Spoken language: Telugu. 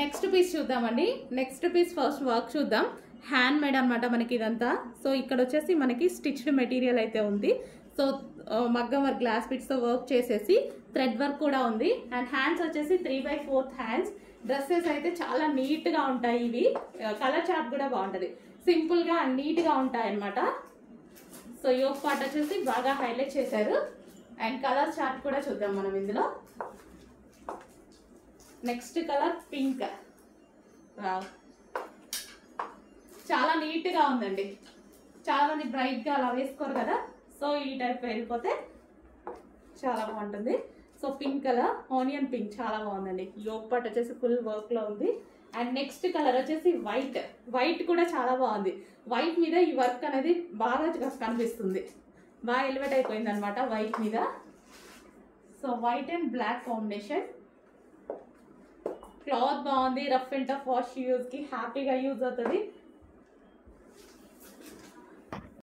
నెక్స్ట్ పీస్ చూద్దామండి. నెక్స్ట్ పీస్ ఫస్ట్ వర్క్ చూద్దాం. హ్యాండ్ మేడ్ అనమాట మనకి ఇదంతా. సో ఇక్కడ వచ్చేసి మనకి స్టిచ్డ్ మెటీరియల్ అయితే ఉంది. సో uh, మగ్గం వర్క్ గ్లాస్తో వర్క్ చేసేసి థ్రెడ్ వర్క్ కూడా ఉంది. అండ్ హ్యాండ్స్ వచ్చేసి three by fourth hands dresses అయితే చాలా నీట్గా ఉంటాయి ఇవి. Uh, కలర్ చార్ట్ కూడా బాగుంటుంది. సింపుల్గా అండ్ నీట్గా ఉంటాయి అన్నమాట. సో యోగ్ పార్ట్ వచ్చేసి బాగా హైలైట్ చేశారు. అండ్ కలర్ చార్ట్ కూడా చూద్దాం మనం ఇందులో. నెక్స్ట్ కలర్ పింక్ చాలా నీట్గా ఉందండి. చాలా మంది బ్రైట్గా అలా వేసుకోరు కదా. సో ఈ టైప్ వెళ్ళిపోతే చాలా బాగుంటుంది. So pink colour onion pink చాలా బాగుందండి. పార్ట్ వచ్చేసి ఫుల్ వర్క్లో ఉంది. అండ్ నెక్స్ట్ కలర్ వచ్చేసి వైట్ వైట్ కూడా చాలా బాగుంది. వైట్ మీద ఈ వర్క్ అనేది బాగా కనిపిస్తుంది. బాగా ఎలివేట్ అయిపోయింది అనమాట వైట్ మీద. So white and black combination cloth బాగుంది రఫ్ అండ్ టఫ్ వాష్ యూజ్కి హ్యాపీగా యూజ్ అవుతుంది.